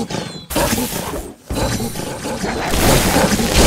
Oh, my God.